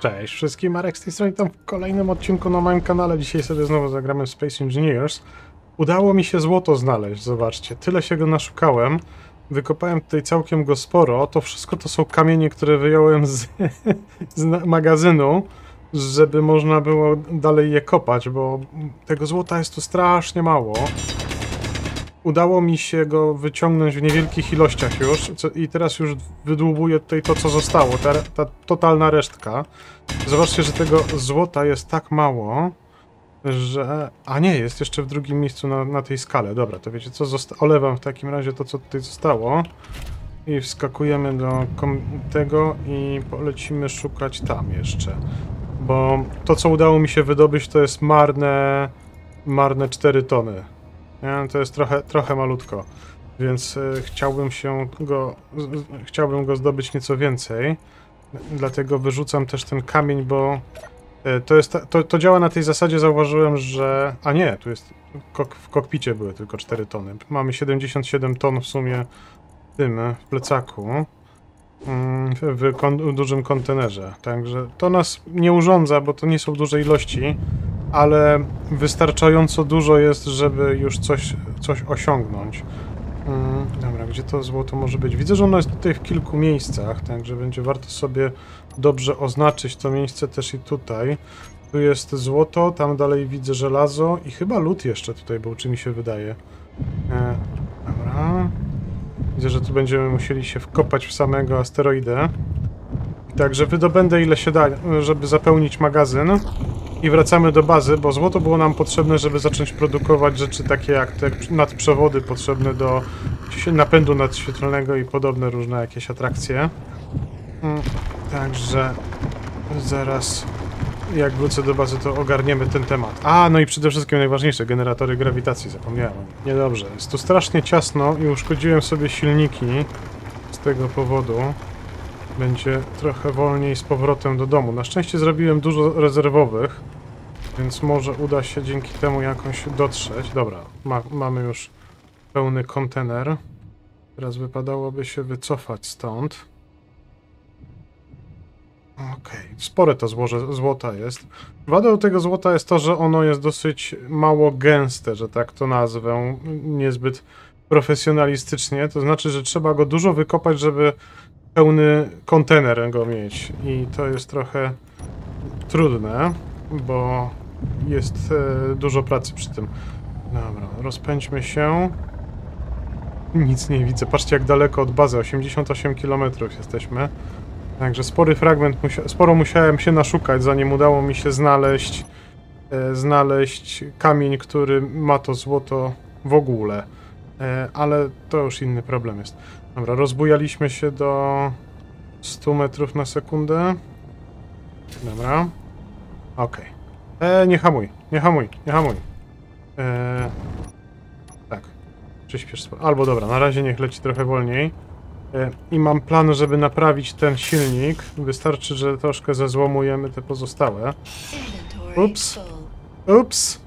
Cześć wszystkim, Marek z tej strony, witam w kolejnym odcinku na moim kanale. Dzisiaj sobie znowu zagramy Space Engineers. Udało mi się złoto znaleźć, zobaczcie. Tyle się go naszukałem. Wykopałem tutaj całkiem go sporo. To wszystko to są kamienie, które wyjąłem z, z magazynu, żeby można było dalej je kopać, bo tego złota jest tu strasznie mało. Udało mi się go wyciągnąć w niewielkich ilościach już i teraz już wydłubuję tutaj to, co zostało, ta, ta totalna resztka. Zobaczcie, że tego złota jest tak mało, że... A nie, jest jeszcze w drugim miejscu na, na tej skale. Dobra, to wiecie co, olewam w takim razie to, co tutaj zostało i wskakujemy do tego i polecimy szukać tam jeszcze. Bo to, co udało mi się wydobyć, to jest marne, marne 4 tony. To jest trochę, trochę malutko, więc y, chciałbym się go, chciałbym go zdobyć nieco więcej. Dlatego wyrzucam też ten kamień, bo y, to, jest, to, to działa na tej zasadzie, zauważyłem, że... A nie, tu jest, kok, w kokpicie były tylko 4 tony. Mamy 77 ton w sumie w tym, y, w plecaku. mm, W, w kon, dużym kontenerze. Także to nas nie urządza, bo to nie są duże ilości, ale wystarczająco dużo jest, żeby już coś, coś osiągnąć. Mm, dobra, gdzie to złoto może być? Widzę, że ono jest tutaj w kilku miejscach, także będzie warto sobie dobrze oznaczyć to miejsce też i tutaj. Tu jest złoto, tam dalej widzę żelazo i chyba lód jeszcze tutaj był, czy mi się wydaje. E, dobra. Widzę, że tu będziemy musieli się wkopać w samego asteroidę. Także wydobędę ile się da, żeby zapełnić magazyn. I wracamy do bazy, bo złoto było nam potrzebne, żeby zacząć produkować rzeczy takie jak te nadprzewody potrzebne do napędu nadświetlnego i podobne różne jakieś atrakcje. Mm, Także zaraz jak wrócę do bazy, to ogarniemy ten temat. A, no i przede wszystkim najważniejsze, generatory grawitacji, zapomniałem. Niedobrze, jest tu strasznie ciasno i uszkodziłem sobie silniki z tego powodu. Będzie trochę wolniej z powrotem do domu. Na szczęście zrobiłem dużo rezerwowych, więc może uda się dzięki temu jakoś dotrzeć. Dobra, ma, mamy już pełny kontener. Teraz wypadałoby się wycofać stąd. Okej, spore to złoże złota jest. Wadą tego złota jest to, że ono jest dosyć mało gęste, że tak to nazwę, niezbyt profesjonalistycznie. To znaczy, że trzeba go dużo wykopać, żeby pełny kontener go mieć. I to jest trochę trudne, bo jest e, dużo pracy przy tym. Dobra, rozpędźmy się. Nic nie widzę. Patrzcie, jak daleko od bazy. 88 km jesteśmy. Także spory fragment, musia sporo musiałem się naszukać, zanim udało mi się znaleźć, e, znaleźć kamień, który ma to złoto w ogóle. E, ale to już inny problem jest. Dobra, rozbujaliśmy się do 100 metrów na sekundę. Dobra. Okej. E, nie hamuj, nie hamuj, nie hamuj. E, tak. Przyspiesz. spo- Albo dobra, na razie niech leci trochę wolniej. E, I mam plan, żeby naprawić ten silnik. Wystarczy, że troszkę zezłomujemy te pozostałe. Ups. Ups!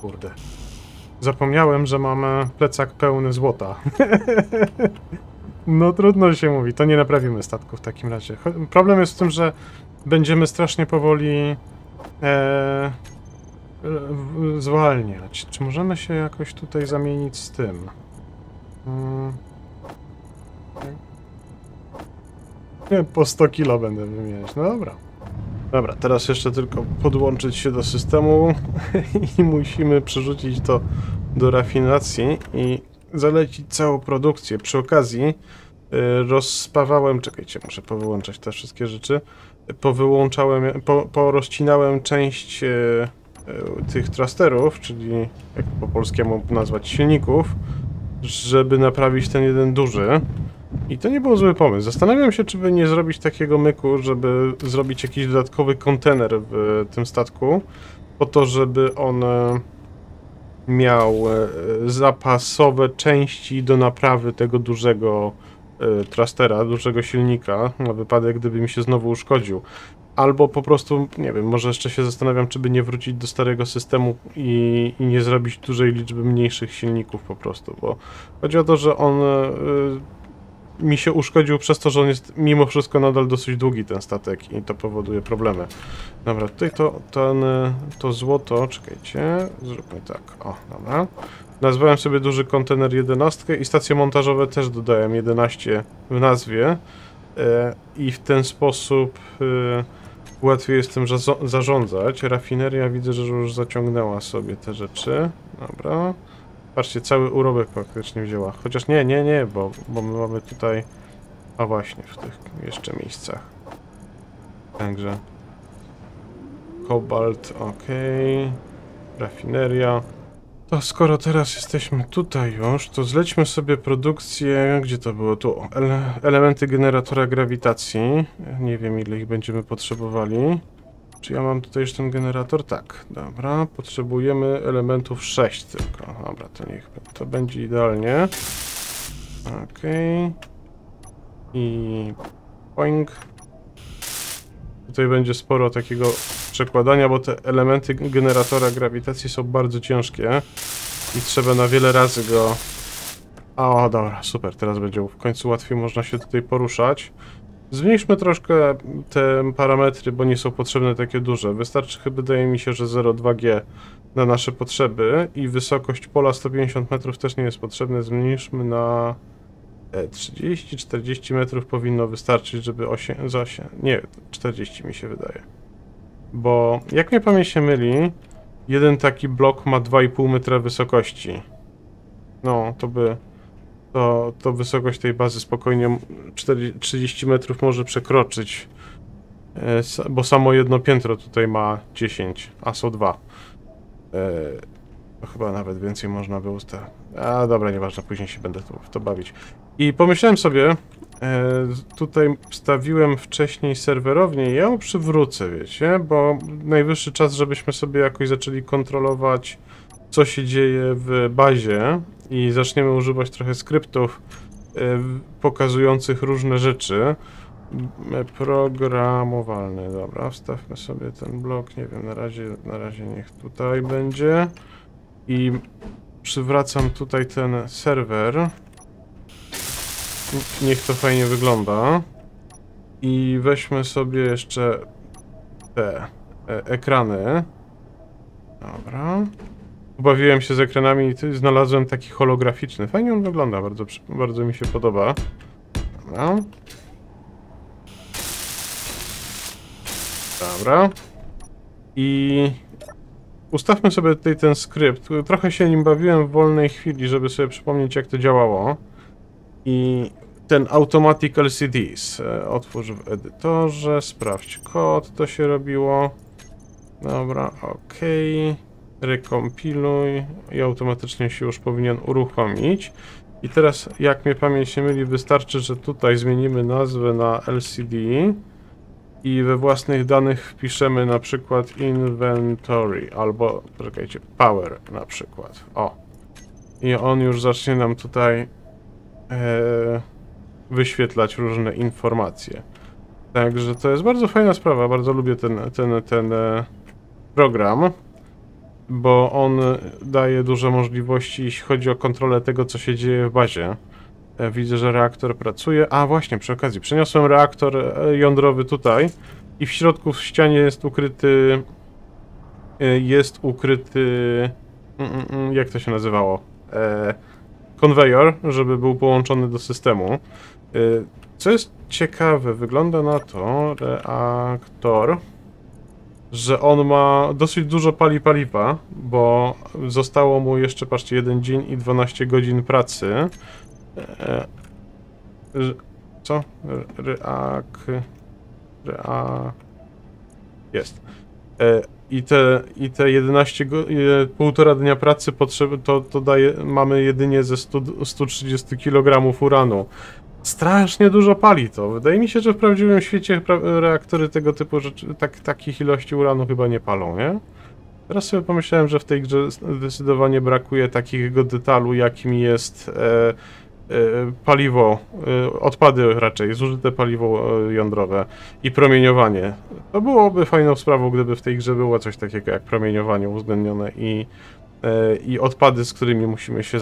Kurde. Zapomniałem, że mamy plecak pełny złota. no trudno się mówi, to nie naprawimy statku w takim razie. Problem jest w tym, że będziemy strasznie powoli e, zwalniać. Czy możemy się jakoś tutaj zamienić z tym? Mm. Nie, po 100 kilo będę wymieniać. No dobra. Dobra, teraz jeszcze tylko podłączyć się do systemu i musimy przerzucić to do rafinacji i zalecić całą produkcję. Przy okazji y, rozspawałem, czekajcie, muszę powyłączać te wszystkie rzeczy. Powyłączałem, po, porozcinałem część y, y, tych thrusterów, czyli jak po polskiemu nazwać silników, żeby naprawić ten jeden duży. I to nie był zły pomysł. Zastanawiam się, czy by nie zrobić takiego myku, żeby zrobić jakiś dodatkowy kontener w tym statku, po to, żeby on e, miał e, zapasowe części do naprawy tego dużego e, trastera, dużego silnika, na wypadek, gdyby mi się znowu uszkodził. Albo po prostu, nie wiem, może jeszcze się zastanawiam, czy by nie wrócić do starego systemu i, i nie zrobić dużej liczby mniejszych silników po prostu, bo chodzi o to, że on mi się uszkodził przez to, że on jest mimo wszystko nadal dosyć długi ten statek i to powoduje problemy. Dobra, tutaj to, ten, to złoto, czekajcie, zróbmy tak, o, dobra. Nazwałem sobie duży kontener 11 i stacje montażowe też dodałem 11 w nazwie e, i w ten sposób e, łatwiej jest tym zarządzać. Rafineria widzę, że już zaciągnęła sobie te rzeczy. Dobra. Patrzcie, cały urobek praktycznie wzięła. Chociaż nie, nie, nie, bo, bo my mamy tutaj... A właśnie, w tych jeszcze miejscach. Także... Kobalt, ok. Rafineria. To skoro teraz jesteśmy tutaj już, to zlećmy sobie produkcję... Gdzie to było? Tu. Ele elementy generatora grawitacji. Nie wiem, ile ich będziemy potrzebowali. Czy ja mam tutaj już ten generator? Tak, dobra. Potrzebujemy elementów 6 tylko. Dobra, to niech to będzie idealnie. Okej. I poing. Tutaj będzie sporo takiego przekładania, bo te elementy generatora grawitacji są bardzo ciężkie i trzeba na wiele razy go... O, dobra, super, teraz będzie w końcu łatwiej można się tutaj poruszać. Zmniejszmy troszkę te parametry, bo nie są potrzebne takie duże. Wystarczy chyba, wydaje mi się, że 0,2G na nasze potrzeby i wysokość pola 150 metrów też nie jest potrzebne. Zmniejszmy na 30-40 metrów powinno wystarczyć, żeby 8, za 8, nie, 40 mi się wydaje. Bo jak mnie pamięć się myli, jeden taki blok ma 2,5 metra wysokości. No, to by to, to wysokość tej bazy spokojnie 40, 30 metrów może przekroczyć. E, bo samo jedno piętro tutaj ma 10, a są dwa. E, chyba nawet więcej można by ustawić. A dobra, nieważne, później się będę w to bawić. I pomyślałem sobie, e, tutaj wstawiłem wcześniej serwerownię i ja ją przywrócę, wiecie, bo najwyższy czas, żebyśmy sobie jakoś zaczęli kontrolować, co się dzieje w bazie i zaczniemy używać trochę skryptów e, pokazujących różne rzeczy. Programowalny, dobra, wstawmy sobie ten blok, nie wiem, na razie, na razie niech tutaj będzie. I przywracam tutaj ten serwer. Niech to fajnie wygląda. I weźmy sobie jeszcze te e ekrany. Dobra. Ubawiłem się z ekranami i znalazłem taki holograficzny. Fajnie on wygląda, bardzo, bardzo mi się podoba. Dobra. Dobra. I ustawmy sobie tutaj ten skrypt. Trochę się nim bawiłem w wolnej chwili, żeby sobie przypomnieć jak to działało. I ten Automatic LCDs. E, otwórz w edytorze, sprawdź kod, to się robiło. Dobra, ok. Rekompiluj i automatycznie się już powinien uruchomić. I teraz, jak mnie pamięć nie myli, wystarczy, że tutaj zmienimy nazwę na LCD i we własnych danych wpiszemy na przykład inventory albo, czekajcie, power na przykład. O. I on już zacznie nam tutaj e, wyświetlać różne informacje. Także to jest bardzo fajna sprawa, bardzo lubię ten, ten, ten e, program, bo on daje duże możliwości, jeśli chodzi o kontrolę tego, co się dzieje w bazie. E, widzę, że reaktor pracuje. A właśnie, przy okazji, przeniosłem reaktor e, jądrowy tutaj i w środku w ścianie jest ukryty... E, jest ukryty... Mm, mm, mm, jak to się nazywało? Konwejor, żeby był połączony do systemu. Co jest ciekawe, wygląda na to reaktor, że on ma dosyć dużo pali paliwa, bo zostało mu jeszcze, patrzcie, 1 dzień i 12 godzin pracy. E, co? Reak... Rea... Jest. E, I te, I te 11, go, półtora dnia pracy potrzeby, to, to daje, mamy jedynie ze 100, 130 kg uranu. Strasznie dużo pali to. Wydaje mi się, że w prawdziwym świecie reaktory tego typu rzeczy, tak, takich ilości uranu chyba nie palą, nie? Teraz sobie pomyślałem, że w tej grze zdecydowanie brakuje takiego detalu, jakim jest e, E, paliwo, e, odpady raczej, zużyte paliwo e, jądrowe i promieniowanie. To byłoby fajną sprawą, gdyby w tej grze było coś takiego jak promieniowanie uwzględnione i, i odpady, z którymi musimy się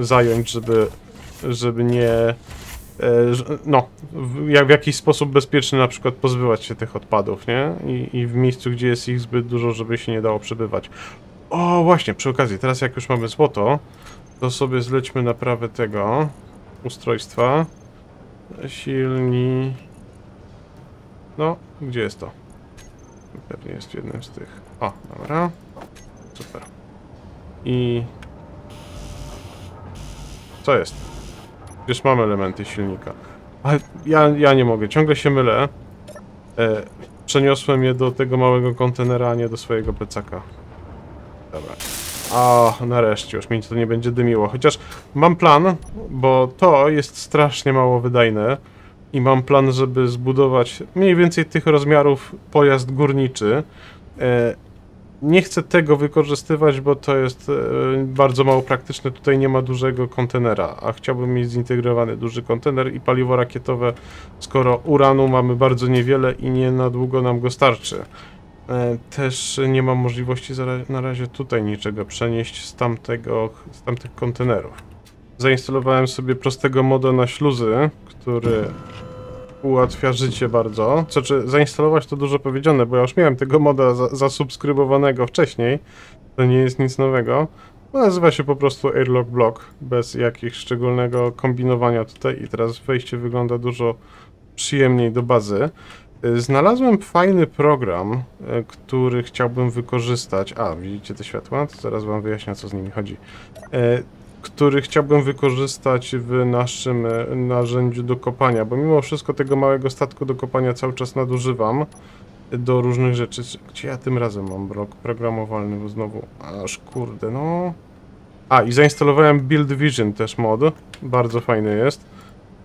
zająć, żeby, żeby nie e, no, w, jak w jakiś sposób bezpieczny na przykład pozbywać się tych odpadów, nie? I, I w miejscu, gdzie jest ich zbyt dużo, żeby się nie dało przebywać. O, właśnie, przy okazji, teraz jak już mamy złoto, to sobie zlećmy naprawę tego ustrojstwa. Silni... No, gdzie jest to? Pewnie jest jednym z tych. O, dobra. Super. I... Co jest? Już mamy elementy silnika. Ale ja, ja nie mogę, ciągle się mylę. E, przeniosłem je do tego małego kontenera, a nie do swojego plecaka. Dobra. A, nareszcie, już mi to nie będzie dymiło. Chociaż mam plan, bo to jest strasznie mało wydajne. I mam plan, żeby zbudować mniej więcej tych rozmiarów pojazd górniczy. E, nie chcę tego wykorzystywać, bo to jest e, bardzo mało praktyczne. Tutaj nie ma dużego kontenera, a chciałbym mieć zintegrowany duży kontener i paliwo rakietowe, skoro uranu mamy bardzo niewiele i nie na długo nam go starczy. E, Też nie mam możliwości na razie tutaj niczego przenieść z, tamtego, z tamtych kontenerów. Zainstalowałem sobie prostego moda na śluzy, który ułatwia życie bardzo. Co czy zainstalować to dużo powiedziane, bo ja już miałem tego moda za, zasubskrybowanego wcześniej. To nie jest nic nowego. No, nazywa się po prostu Airlock Block, bez jakiegoś szczególnego kombinowania tutaj i teraz wejście wygląda dużo przyjemniej do bazy. Y, Znalazłem fajny program, y, który chciałbym wykorzystać. A, widzicie te światła? To zaraz wam wyjaśnię, co z nimi chodzi. Który chciałbym wykorzystać w naszym y, narzędziu do kopania, bo mimo wszystko tego małego statku do kopania cały czas nadużywam do różnych rzeczy. Gdzie ja tym razem mam blok programowalny, bo znowu... Aż kurde, no... A, i zainstalowałem Build Vision też mod. Bardzo fajny jest.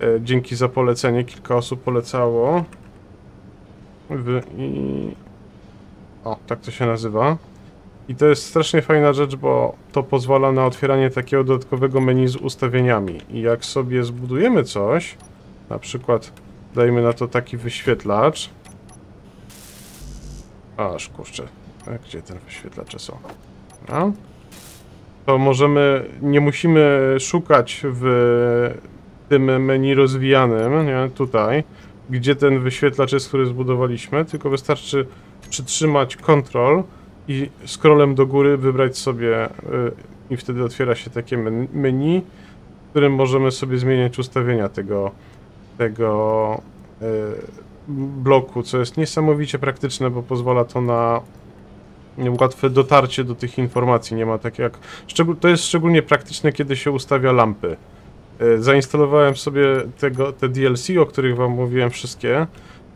E, Dzięki za polecenie, kilka osób polecało. W, I... O, tak to się nazywa. I to jest strasznie fajna rzecz, bo to pozwala na otwieranie takiego dodatkowego menu z ustawieniami. I jak sobie zbudujemy coś, na przykład dajmy na to taki wyświetlacz. Aż kurczę, gdzie ten wyświetlacze są? Dobra. To możemy, nie musimy szukać w tym menu rozwijanym, nie, tutaj, gdzie ten wyświetlacz jest, który zbudowaliśmy, tylko wystarczy przytrzymać Ctrl i scrollem do góry wybrać sobie y, i wtedy otwiera się takie men- menu, w którym możemy sobie zmieniać ustawienia tego, tego y, bloku, co jest niesamowicie praktyczne, bo pozwala to na łatwe dotarcie do tych informacji. Nie ma tak jak. To jest szczególnie praktyczne, kiedy się ustawia lampy. E, Zainstalowałem sobie tego, te DLC, o których Wam mówiłem, wszystkie,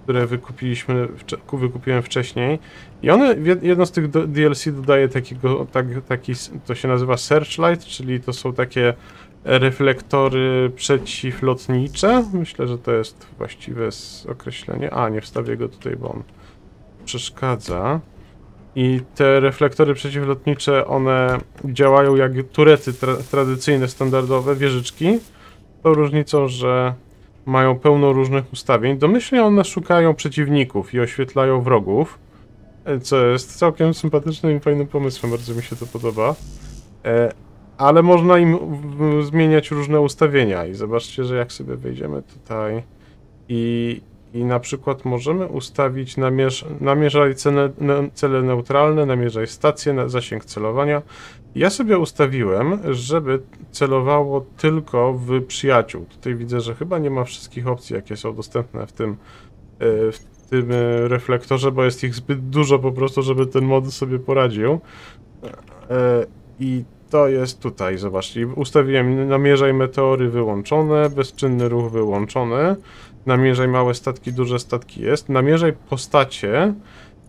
które wykupiliśmy, wykupiłem wcześniej. I one, jedno z tych DLC dodaje takiego, tak, taki, to się nazywa Searchlight, czyli to są takie reflektory przeciwlotnicze. Myślę, że to jest właściwe określenie. A, nie wstawię go tutaj, bo on przeszkadza. I te reflektory przeciwlotnicze, one działają jak turety tra tradycyjne, standardowe, wieżyczki. Tą różnicą, że mają pełno różnych ustawień. Domyślnie one szukają przeciwników i oświetlają wrogów, co jest całkiem sympatycznym i fajnym pomysłem, bardzo mi się to podoba. E, ale można im zmieniać różne ustawienia i zobaczcie, że jak sobie wejdziemy tutaj i, i na przykład możemy ustawić namierz, namierzaj cele, cele neutralne, namierzaj stację, zasięg celowania. Ja sobie ustawiłem, żeby celowało tylko w przyjaciół. Tutaj widzę, że chyba nie ma wszystkich opcji, jakie są dostępne w tym, e, w tym e, reflektorze, bo jest ich zbyt dużo po prostu, żeby ten mod sobie poradził. E, I to jest tutaj, zobaczcie. Ustawiłem namierzaj meteory wyłączone, bezczynny ruch wyłączony, namierzaj małe statki, duże statki jest, namierzaj postacie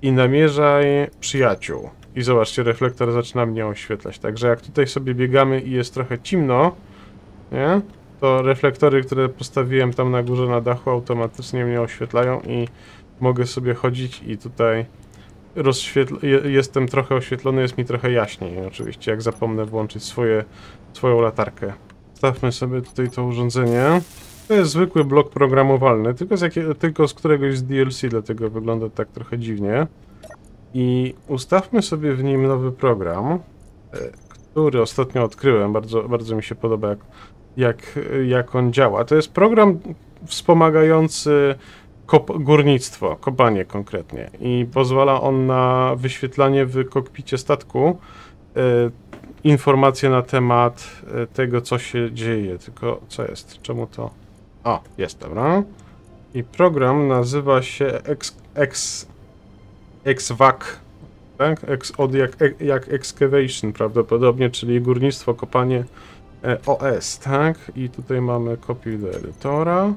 i namierzaj przyjaciół. I zobaczcie, reflektor zaczyna mnie oświetlać. Także jak tutaj sobie biegamy i jest trochę ciemno, nie? To reflektory, które postawiłem tam na górze na dachu automatycznie mnie oświetlają i mogę sobie chodzić i tutaj jestem trochę oświetlony, jest mi trochę jaśniej. Oczywiście, jak zapomnę włączyć swoje, swoją latarkę. Stawmy sobie tutaj to urządzenie. To jest zwykły blok programowalny, tylko z, jakie... tylko z któregoś z DLC, dlatego wygląda tak trochę dziwnie. I ustawmy sobie w nim nowy program, e, który ostatnio odkryłem. Bardzo, bardzo mi się podoba, jak, jak, jak on działa. To jest program wspomagający kop- górnictwo, kopanie konkretnie i pozwala on na wyświetlanie w kokpicie statku e, informacje na temat e, tego, co się dzieje. Tylko co jest? Czemu to... O, jest, dobra. I program nazywa się ex, XVAC, tak? Ex, od jak, jak Excavation prawdopodobnie, czyli górnictwo, kopanie e, OS, tak? I tutaj mamy kopię do edytora.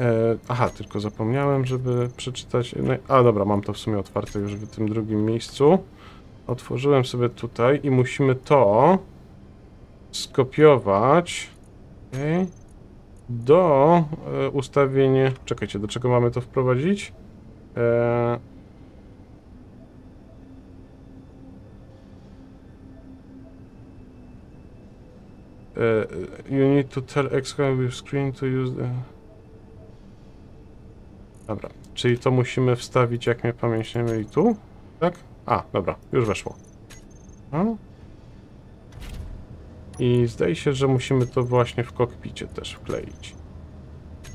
E, aha, tylko zapomniałem, żeby przeczytać. No, a dobra, mam to w sumie otwarte już w tym drugim miejscu. Otworzyłem sobie tutaj i musimy to skopiować okay, do e. Czekajcie, do czego mamy to wprowadzić? E, e, you need to tell Xcode with screen to use the... Dobra, czyli to musimy wstawić, jak mnie pamięć nie myli, tu? Tak? A, dobra, już weszło. No. I zdaje się, że musimy to właśnie w kokpicie też wkleić.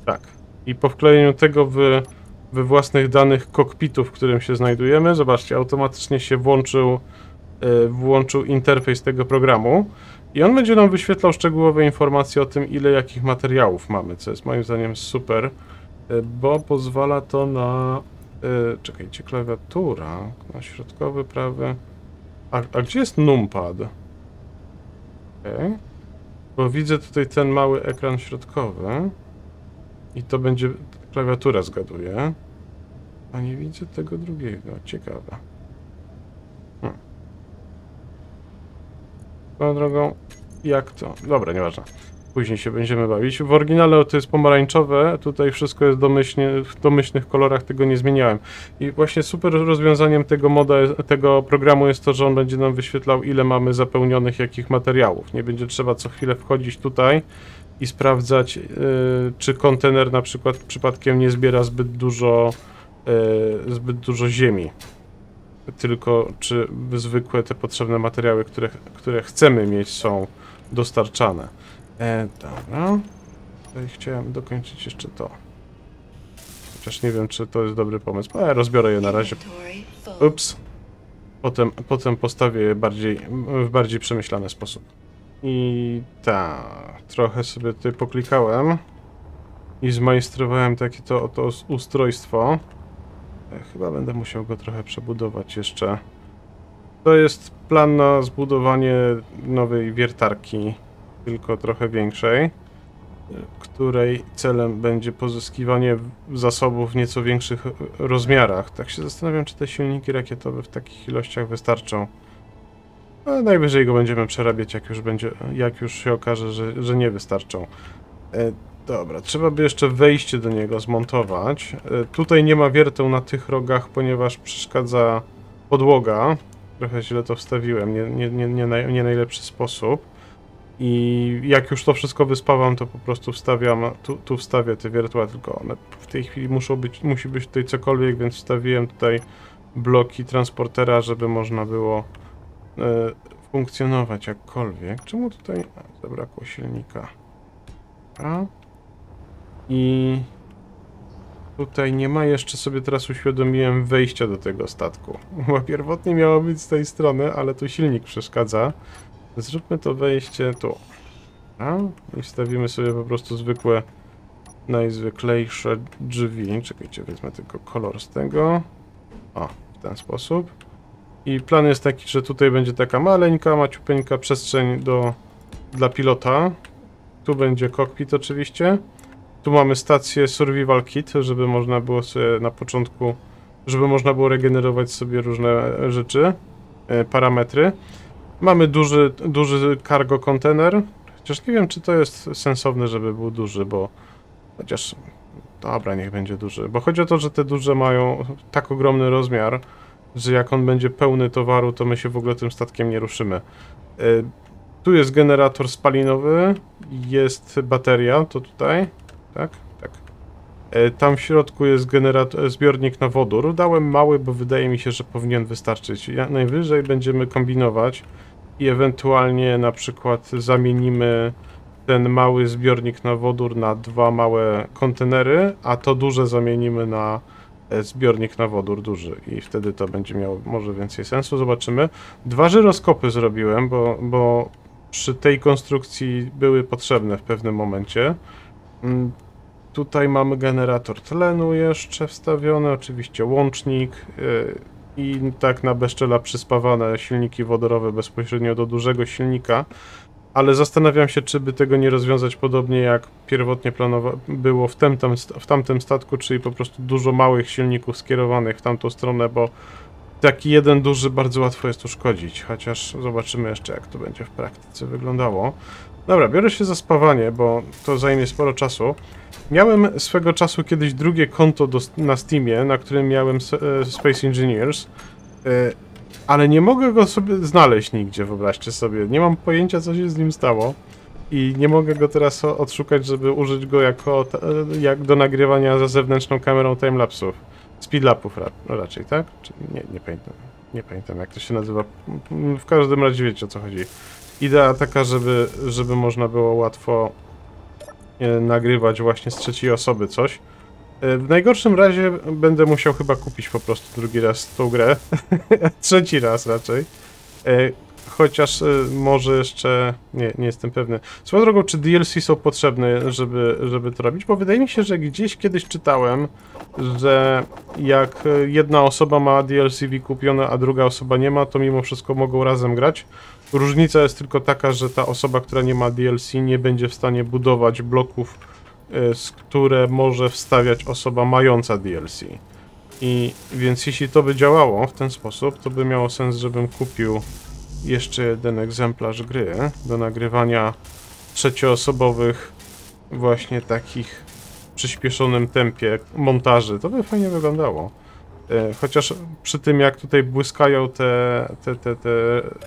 Tak. I po wklejeniu tego w, we własnych danych kokpitu, w którym się znajdujemy, zobaczcie, automatycznie się włączył, yy, włączył interfejs tego programu i on będzie nam wyświetlał szczegółowe informacje o tym, ile jakich materiałów mamy, co jest moim zdaniem super, yy, bo pozwala to na Yy, czekajcie, klawiatura na środkowy, prawy. A, a gdzie jest numpad? Okay. Bo widzę tutaj ten mały ekran środkowy. I to będzie klawiatura, zgaduję. A nie widzę tego drugiego. Ciekawe. Swoją drogą, jak to? Dobra, nieważne. Później się będziemy bawić. W oryginale to jest pomarańczowe, tutaj wszystko jest domyślnie, w domyślnych kolorach, tego nie zmieniałem. I właśnie super rozwiązaniem tego moda, tego programu jest to, że on będzie nam wyświetlał ile mamy zapełnionych jakich materiałów. Nie będzie trzeba co chwilę wchodzić tutaj i sprawdzać, yy, czy kontener na przykład przypadkiem nie zbiera zbyt dużo, yy, zbyt dużo ziemi. Tylko czy zwykłe te potrzebne materiały, które, które chcemy mieć są dostarczane. E, dobra. Tutaj chciałem dokończyć jeszcze to. Chociaż nie wiem, czy to jest dobry pomysł. Ale rozbiorę je na razie. Ups. Potem, potem postawię je bardziej, w bardziej przemyślany sposób. I tak, trochę sobie tutaj poklikałem i zmajstrowałem takie to, to ustrojstwo. E, chyba będę musiał go trochę przebudować jeszcze. To jest plan na zbudowanie nowej wiertarki tylko trochę większej, której celem będzie pozyskiwanie zasobów w nieco większych rozmiarach. Tak się zastanawiam, czy te silniki rakietowe w takich ilościach wystarczą. Ale najwyżej go będziemy przerabiać, jak już, będzie, jak już się okaże, że, że nie wystarczą. Dobra, trzeba by jeszcze wejście do niego zmontować. E, tutaj nie ma wierteł na tych rogach, ponieważ przeszkadza podłoga. Trochę źle to wstawiłem, nie, nie, nie, nie, naj, nie najlepszy sposób. I jak już to wszystko wyspawam, to po prostu wstawiam, tu, tu wstawię te wiertła, tylko one w tej chwili muszą być, musi być tutaj cokolwiek, więc wstawiłem tutaj bloki transportera, żeby można było e, funkcjonować jakkolwiek. Czemu tutaj zabrakło silnika? A? I tutaj nie ma, jeszcze sobie teraz uświadomiłem wejścia do tego statku. Bo pierwotnie miało być z tej strony, ale tu silnik przeszkadza. Zróbmy to wejście tu. A? I wstawimy sobie po prostu zwykłe, najzwyklejsze drzwi. Czekajcie, wezmę tylko kolor z tego. O, w ten sposób. I plan jest taki, że tutaj będzie taka maleńka, maciupeńka przestrzeń do, dla pilota. Tu będzie kokpit oczywiście. Tu mamy stację Survival Kit, żeby można było sobie na początku, żeby można było regenerować sobie różne rzeczy, e, parametry. Mamy duży, duży cargo kontener. Chociaż nie wiem, czy to jest sensowne, żeby był duży, bo... Chociaż... Dobra, niech będzie duży. Bo chodzi o to, że te duże mają tak ogromny rozmiar, że jak on będzie pełny towaru, to my się w ogóle tym statkiem nie ruszymy. E, tu jest generator spalinowy, jest bateria, to tutaj, tak? Tak. E, tam w środku jest generator, zbiornik na wodór. Dałem mały, bo wydaje mi się, że powinien wystarczyć. Ja, najwyżej będziemy kombinować i ewentualnie na przykład zamienimy ten mały zbiornik na wodór na dwa małe kontenery, a to duże zamienimy na e, zbiornik na wodór duży i wtedy to będzie miało może więcej sensu. Zobaczymy. Dwa żyroskopy zrobiłem, bo, bo przy tej konstrukcji były potrzebne w pewnym momencie. Mm, Tutaj mamy generator tlenu jeszcze wstawiony, oczywiście łącznik yy, i tak na bezczela przyspawane silniki wodorowe bezpośrednio do dużego silnika. Ale zastanawiam się, czy by tego nie rozwiązać podobnie jak pierwotnie planowa- było w, temtem, w tamtym statku, czyli po prostu dużo małych silników skierowanych w tamtą stronę, bo taki jeden duży bardzo łatwo jest uszkodzić, chociaż zobaczymy jeszcze jak to będzie w praktyce wyglądało. Dobra, biorę się za spawanie, bo to zajmie sporo czasu. Miałem swego czasu kiedyś drugie konto do, na Steamie, na którym miałem e, Space Engineers, e, ale nie mogę go sobie znaleźć nigdzie, wyobraźcie sobie. Nie mam pojęcia, co się z nim stało i nie mogę go teraz odszukać, żeby użyć go jako e, jak do nagrywania za zewnętrzną kamerą timelapsów. Speedlapów ra raczej, tak? Czy nie, nie pamiętam. Nie pamiętam, jak to się nazywa. W każdym razie wiecie, o co chodzi. Idea taka, żeby, żeby można było łatwo e, nagrywać właśnie z trzeciej osoby coś. E, W najgorszym razie będę musiał chyba kupić po prostu drugi raz tą grę. Trzeci raz raczej. E, Chociaż może jeszcze nie, nie jestem pewny. Swoją drogą, czy DLC są potrzebne, żeby, żeby to robić? Bo wydaje mi się, że gdzieś kiedyś czytałem, że jak jedna osoba ma DLC kupione, a druga osoba nie ma, to mimo wszystko mogą razem grać. Różnica jest tylko taka, że ta osoba, która nie ma DLC, nie będzie w stanie budować bloków, y, z które może wstawiać osoba mająca DLC. I więc jeśli to by działało w ten sposób, to by miało sens, żebym kupił jeszcze jeden egzemplarz gry do nagrywania trzecioosobowych, właśnie takich w przyspieszonym tempie montaży. To by fajnie wyglądało. E, Chociaż przy tym, jak tutaj błyskają te, te, te, te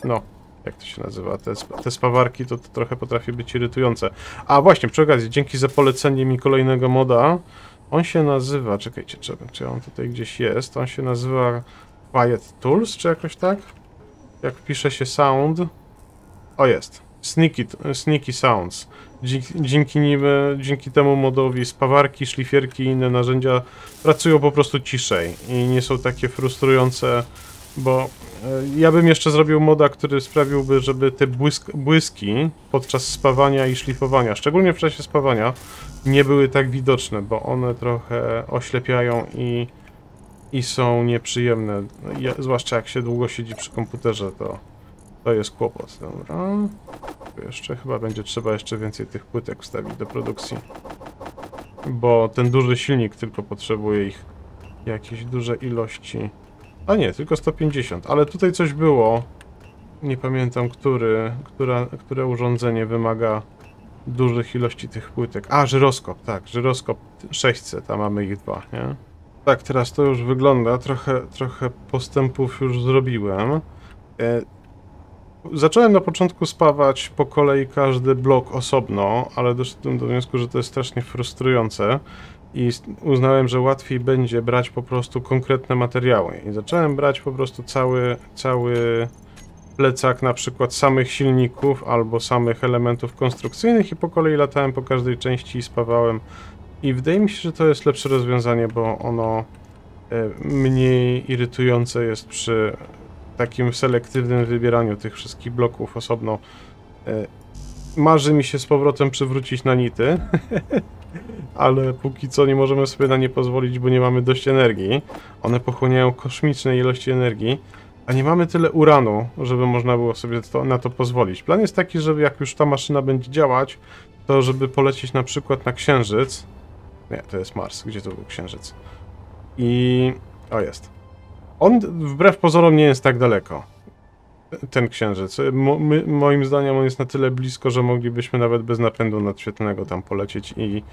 no, jak to się nazywa, te, te spawarki, to, to trochę potrafi być irytujące. A właśnie, przy okazji, dzięki za polecenie mi kolejnego moda. On się nazywa, czekajcie, czy, czy on tutaj gdzieś jest, on się nazywa Quiet Tools, czy jakoś tak? Jak wpisze się sound, o jest, Sneaky, sneaky Sounds. Dzięki, dzięki nim, e, dzięki temu modowi spawarki, szlifierki i inne narzędzia pracują po prostu ciszej i nie są takie frustrujące, bo e, ja bym jeszcze zrobił moda, który sprawiłby, żeby te błysk, błyski podczas spawania i szlifowania, szczególnie w czasie spawania, nie były tak widoczne, bo one trochę oślepiają i, i są nieprzyjemne. Ja, zwłaszcza jak się długo siedzi przy komputerze, to, to jest kłopot. Dobra. Jeszcze chyba będzie trzeba jeszcze więcej tych płytek wstawić do produkcji. Bo ten duży silnik tylko potrzebuje ich jakieś duże ilości. A nie, tylko 150, ale tutaj coś było. Nie pamiętam, który, która, które urządzenie wymaga dużych ilości tych płytek. A, żyroskop, tak, żyroskop 600, a mamy ich dwa, nie? Tak, teraz to już wygląda, trochę, trochę postępów już zrobiłem. E, Zacząłem na początku spawać po kolei każdy blok osobno, ale doszedłem do wniosku, że to jest strasznie frustrujące i uznałem, że łatwiej będzie brać po prostu konkretne materiały. I zacząłem brać po prostu cały, cały plecak na przykład samych silników albo samych elementów konstrukcyjnych i po kolei latałem po każdej części i spawałem. I wydaje mi się, że to jest lepsze rozwiązanie, bo ono e, mniej irytujące jest przy takim selektywnym wybieraniu tych wszystkich bloków osobno. E, Marzy mi się z powrotem przywrócić na nity, ale póki co nie możemy sobie na nie pozwolić, bo nie mamy dość energii. One pochłaniają kosmiczne ilości energii, a nie mamy tyle uranu, żeby można było sobie to, na to pozwolić. Plan jest taki, żeby jak już ta maszyna będzie działać, to żeby polecieć na przykład na Księżyc. Nie, to jest Mars. Gdzie to był Księżyc? I... O, jest. On wbrew pozorom nie jest tak daleko. Ten księżyc. Mo, my, moim zdaniem on jest na tyle blisko, że moglibyśmy nawet bez napędu nadświetlnego tam polecieć i,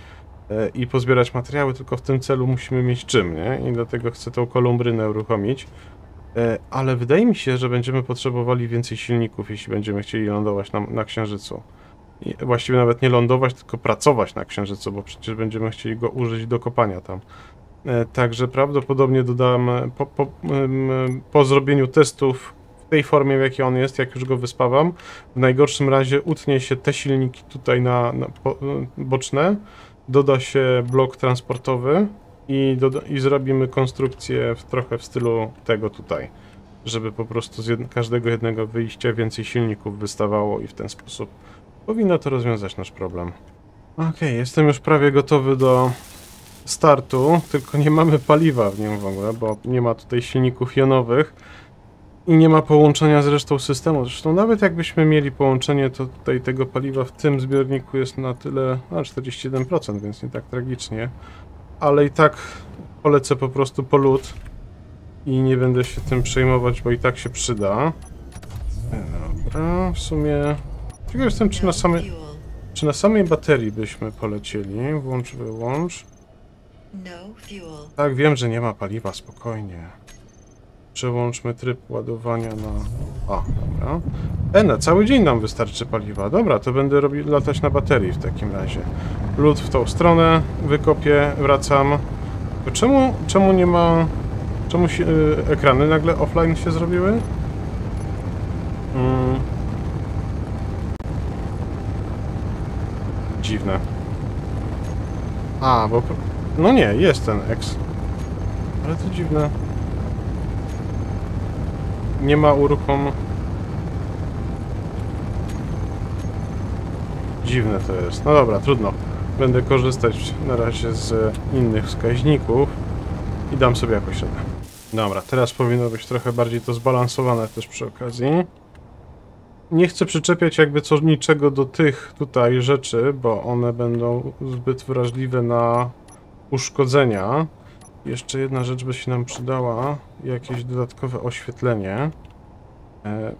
e, i pozbierać materiały, tylko w tym celu musimy mieć czym, nie? I dlatego chcę tą kolumbrynę uruchomić. E, Ale wydaje mi się, że będziemy potrzebowali więcej silników, jeśli będziemy chcieli lądować na, na Księżycu. I właściwie nawet nie lądować, tylko pracować na Księżycu, bo przecież będziemy chcieli go użyć do kopania tam. E, Także prawdopodobnie dodam po, po, po zrobieniu testów tej formie, w jakiej on jest, jak już go wyspawam. W najgorszym razie utnie się te silniki tutaj na, na po, boczne, doda się blok transportowy i, doda, i zrobimy konstrukcję w, trochę w stylu tego tutaj, żeby po prostu z jed, każdego jednego wyjścia więcej silników wystawało i w ten sposób powinno to rozwiązać nasz problem. Okej, jestem już prawie gotowy do startu, tylko nie mamy paliwa w nim w ogóle, bo nie ma tutaj silników jonowych i nie ma połączenia z resztą systemu. Zresztą nawet jakbyśmy mieli połączenie, to tutaj tego paliwa w tym zbiorniku jest na tyle, a 41%, więc nie tak tragicznie. Ale i tak polecę po prostu po lód i nie będę się tym przejmować, bo i tak się przyda. Dobra, w sumie... Ciekaw jestem, czy na samej... Czy na samej baterii byśmy polecieli? Włącz, wyłącz. No. Tak, wiem, że nie ma paliwa, spokojnie. Przełączmy tryb ładowania na... O, dobra. E, na cały dzień nam wystarczy paliwa. Dobra, to będę latać na baterii w takim razie. Lód w tą stronę, wykopię, wracam. Czemu, czemu nie ma... Czemu się, y, ekrany nagle offline się zrobiły? Mm. Dziwne. A, bo... No nie, jest ten X. Ale to dziwne. Nie ma uruchom... Dziwne to jest. No dobra, trudno. Będę korzystać na razie z innych wskaźników i dam sobie jakoś radę. Dobra, teraz powinno być trochę bardziej to zbalansowane też przy okazji. Nie chcę przyczepiać jakby co niczego do tych tutaj rzeczy, bo one będą zbyt wrażliwe na uszkodzenia. Jeszcze jedna rzecz by się nam przydała. Jakieś dodatkowe oświetlenie. E,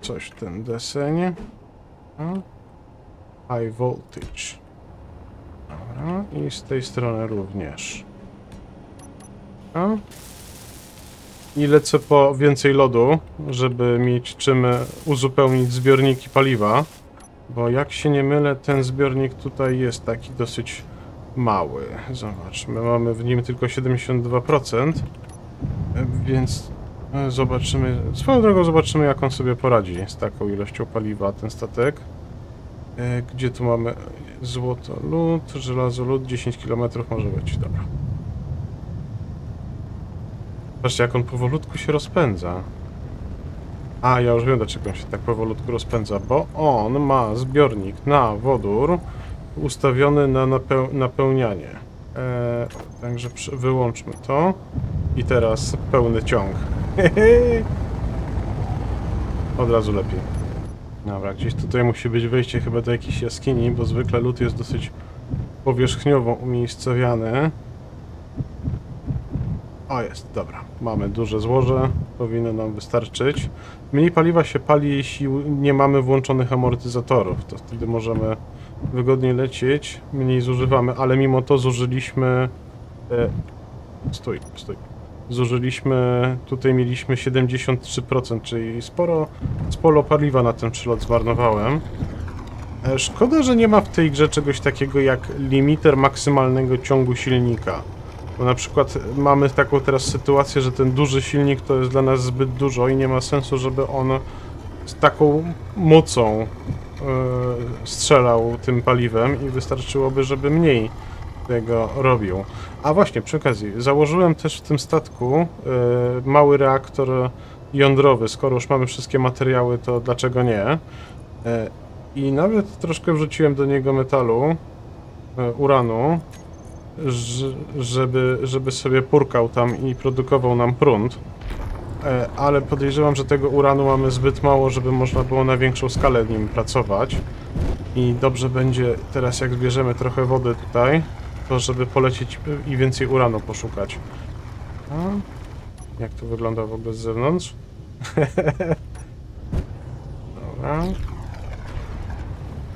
coś ten deseń. A? High voltage. Dobra, i z tej strony również. A? I lecę po więcej lodu, żeby mieć czym uzupełnić zbiorniki paliwa. Bo jak się nie mylę, ten zbiornik tutaj jest taki dosyć mały. Zobacz, my mamy w nim tylko 72%, e, więc e, zobaczymy, swoją drogą zobaczymy jak on sobie poradzi z taką ilością paliwa, ten statek. E, Gdzie tu mamy złoto lód, żelazo lód, 10 km może być, dobra. Patrzcie jak on powolutku się rozpędza. A, ja już wiem dlaczego on się tak powolutku rozpędza, bo on ma zbiornik na wodór ustawiony na napeł napełnianie. E, także wyłączmy to. I teraz pełny ciąg. Od razu lepiej. Dobra, gdzieś tutaj musi być wejście chyba do jakiejś jaskini, bo zwykle lód jest dosyć powierzchniowo umiejscowiany. O, jest, dobra. Mamy duże złoże, powinno nam wystarczyć. Mniej paliwa się pali, jeśli nie mamy włączonych amortyzatorów, to wtedy możemy wygodniej lecieć, mniej zużywamy, ale mimo to zużyliśmy... E, stój, stój. Zużyliśmy, tutaj mieliśmy 73%, czyli sporo, sporo paliwa na ten przylot zmarnowałem. E, Szkoda, że nie ma w tej grze czegoś takiego jak limiter maksymalnego ciągu silnika. Bo na przykład mamy taką teraz sytuację, że ten duży silnik to jest dla nas zbyt dużo i nie ma sensu, żeby on z taką mocą strzelał tym paliwem i wystarczyłoby, żeby mniej tego robił. A właśnie, przy okazji, założyłem też w tym statku e, mały reaktor jądrowy. Skoro już mamy wszystkie materiały, to dlaczego nie? E, I nawet troszkę wrzuciłem do niego metalu, e, uranu, żeby, żeby sobie purkał tam i produkował nam prąd. E, Ale podejrzewam, że tego uranu mamy zbyt mało, żeby można było na większą skalę nim pracować. I dobrze będzie teraz, jak zbierzemy trochę wody tutaj, to żeby polecieć i więcej uranu poszukać. A? Jak to wygląda w ogóle z zewnątrz? Dobra.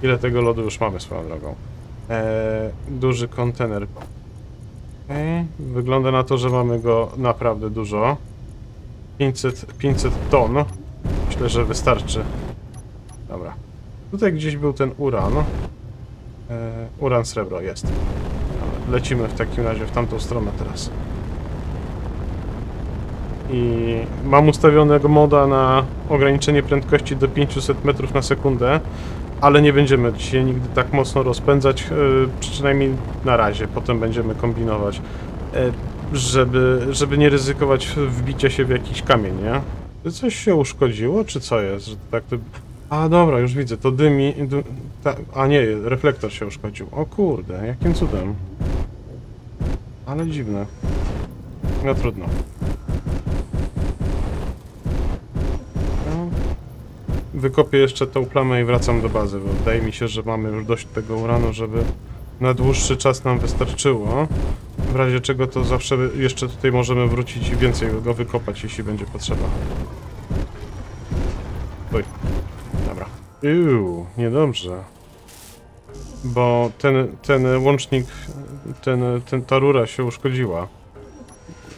Ile tego lodu już mamy swoją drogą? Eee, duży kontener. Okej. Wygląda na to, że mamy go naprawdę dużo. 500, 500 ton. Myślę, że wystarczy. Dobra. Tutaj gdzieś był ten uran. Eee, uran srebro jest. Lecimy w takim razie w tamtą stronę teraz. I mam ustawionego moda na ograniczenie prędkości do 500 metrów na sekundę, ale nie będziemy się nigdy tak mocno rozpędzać, yy, przynajmniej na razie, potem będziemy kombinować, yy, żeby, żeby nie ryzykować wbicia się w jakiś kamień, nie? Coś się uszkodziło, czy co jest? Że tak to... A dobra, już widzę, to dymi... dy- Ta... A nie, reflektor się uszkodził. O kurde, jakim cudem. Ale dziwne. No trudno. No. Wykopię jeszcze tą plamę i wracam do bazy, bo wydaje mi się, że mamy już dość tego uranu, żeby na dłuższy czas nam wystarczyło. W razie czego to zawsze jeszcze tutaj możemy wrócić i więcej go wykopać, jeśli będzie potrzeba. Oj, dobra. Uuu, niedobrze. Bo ten, ten łącznik, ten, ten, ta rura się uszkodziła.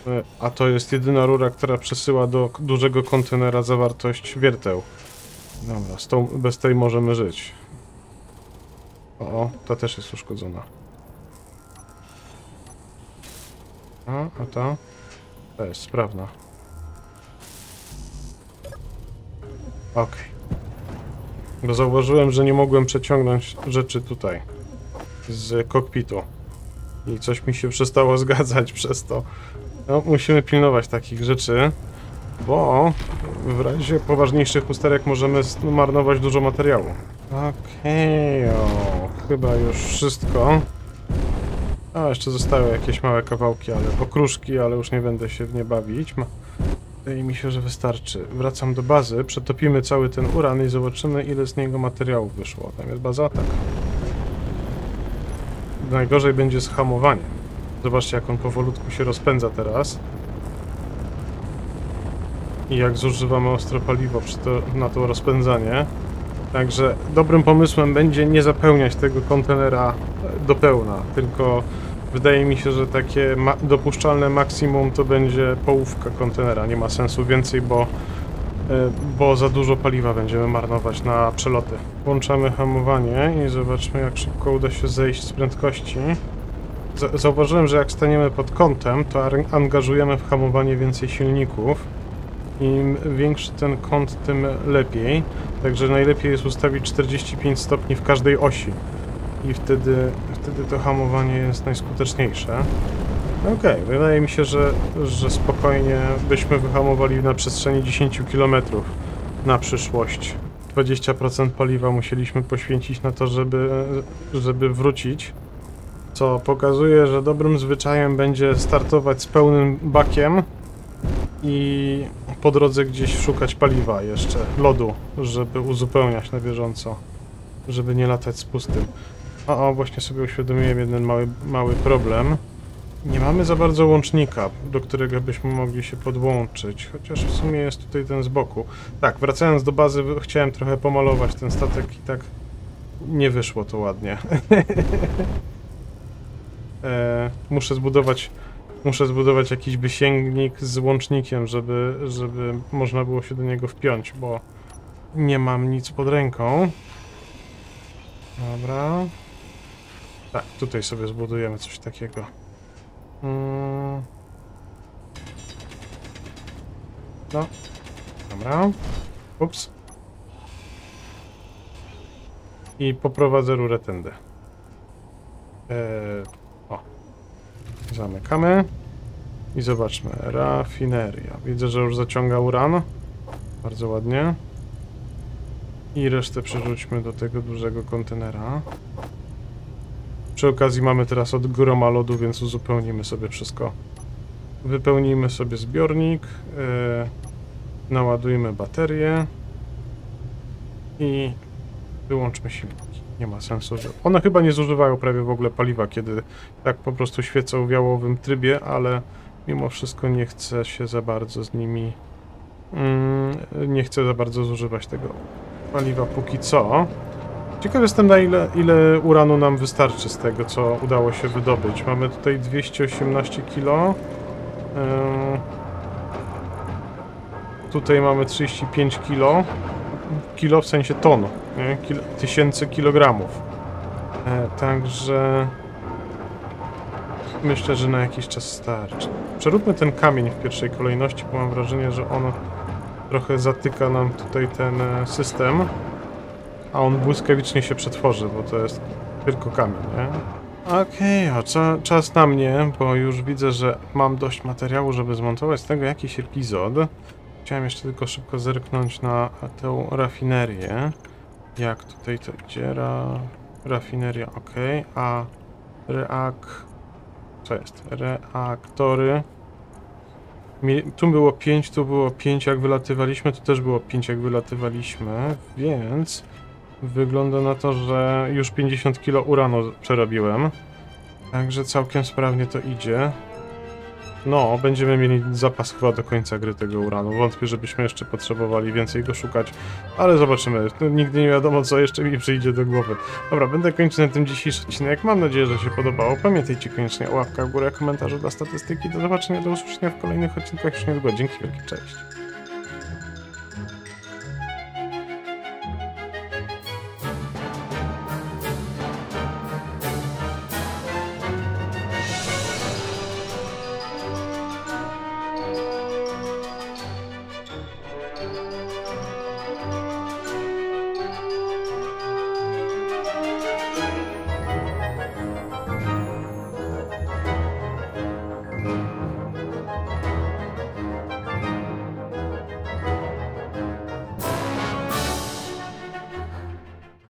E, A to jest jedyna rura, która przesyła do dużego kontenera zawartość wierteł. Dobra, tą, bez tej możemy żyć. O, ta też jest uszkodzona. A, a ta? Ta jest sprawna. Okej. Bo zauważyłem, że nie mogłem przeciągnąć rzeczy tutaj. Z kokpitu. I coś mi się przestało zgadzać przez to. No, musimy pilnować takich rzeczy, bo w razie poważniejszych usterek możemy zmarnować dużo materiału. Okej, o, chyba już wszystko. A, jeszcze zostały jakieś małe kawałki, ale okruszki, ale już nie będę się w nie bawić. Ma... Wydaje mi się, że wystarczy. Wracam do bazy, przetopimy cały ten uran i zobaczymy, ile z niego materiału wyszło. Tam jest baza, tak. Najgorzej będzie z hamowaniem. Zobaczcie, jak on powolutku się rozpędza teraz. I jak zużywamy ostre paliwo to, na to rozpędzanie. Także dobrym pomysłem będzie nie zapełniać tego kontenera do pełna, tylko wydaje mi się, że takie ma dopuszczalne maksimum to będzie połówka kontenera. Nie ma sensu więcej, bo, e, bo za dużo paliwa będziemy marnować na przeloty. Włączamy hamowanie i zobaczmy jak szybko uda się zejść z prędkości. Zauważyłem, że jak staniemy pod kątem, to angażujemy w hamowanie więcej silników. Im większy ten kąt, tym lepiej. Także najlepiej jest ustawić 45 stopni w każdej osi. I wtedy, wtedy to hamowanie jest najskuteczniejsze. Okej, wydaje mi się, że, że spokojnie byśmy wyhamowali na przestrzeni 10 km na przyszłość. 20% paliwa musieliśmy poświęcić na to, żeby, żeby wrócić. Co pokazuje, że dobrym zwyczajem będzie startować z pełnym bakiem i po drodze gdzieś szukać paliwa jeszcze, lodu, żeby uzupełniać na bieżąco, żeby nie latać z pustym. O, o właśnie sobie uświadomiłem jeden mały, mały problem. Nie mamy za bardzo łącznika, do którego byśmy mogli się podłączyć, chociaż w sumie jest tutaj ten z boku. Tak, wracając do bazy, chciałem trochę pomalować ten statek i tak nie wyszło to ładnie. e, muszę zbudować Muszę zbudować jakiś wysięgnik z łącznikiem, żeby, żeby można było się do niego wpiąć, bo nie mam nic pod ręką. Dobra. Tak, tutaj sobie zbudujemy coś takiego. Mm. No. Dobra. Ups. I poprowadzę rurę tędy. Eee, o. Zamykamy. I zobaczmy. Rafineria. Widzę, że już zaciąga uran. Bardzo ładnie. I resztę przerzućmy do tego dużego kontenera. Przy okazji mamy teraz od groma lodu, więc uzupełnimy sobie wszystko. Wypełnijmy sobie zbiornik. Yy, naładujmy baterię. I wyłączmy silniki. Nie ma sensu, że... One chyba nie zużywają prawie w ogóle paliwa, kiedy tak po prostu świecą w jałowym trybie, ale mimo wszystko nie chcę się za bardzo z nimi... Mm, nie chcę za bardzo zużywać tego paliwa póki co. Ciekaw jestem na ile, ile uranu nam wystarczy z tego, co udało się wydobyć. Mamy tutaj 218 kg. Tutaj mamy 35 kg. Kilo w sensie ton, nie? Kil tysięcy kilogramów. E, także myślę, że na jakiś czas starczy. Przeróbmy ten kamień w pierwszej kolejności, bo mam wrażenie, że on trochę zatyka nam tutaj ten e, system, a on błyskawicznie się przetworzy, bo to jest tylko kamień, nie? Okej, a cza, czas na mnie, bo już widzę, że mam dość materiału, żeby zmontować z tego jakiś epizod. Chciałem jeszcze tylko szybko zerknąć na tę rafinerię. Jak tutaj to idzie? Ra, rafineria, ok. A reak... Co jest? Reaktory. Tu było 5, tu było 5 jak wylatywaliśmy, tu też było 5 jak wylatywaliśmy, więc wygląda na to, że już 50 kg uranu przerobiłem. Także całkiem sprawnie to idzie. No, będziemy mieli zapas chyba do końca gry tego uranu. Wątpię, żebyśmy jeszcze potrzebowali więcej go szukać, ale zobaczymy. No, Nigdy nie wiadomo, co jeszcze mi przyjdzie do głowy. Dobra, będę kończyć na tym dzisiejszy odcinek. Mam nadzieję, że się podobało. Pamiętajcie koniecznie o łapkach w górę, komentarzu dla statystyki. Do zobaczenia, do usłyszenia w kolejnych odcinkach już niedługo. Dzięki wielkie, cześć.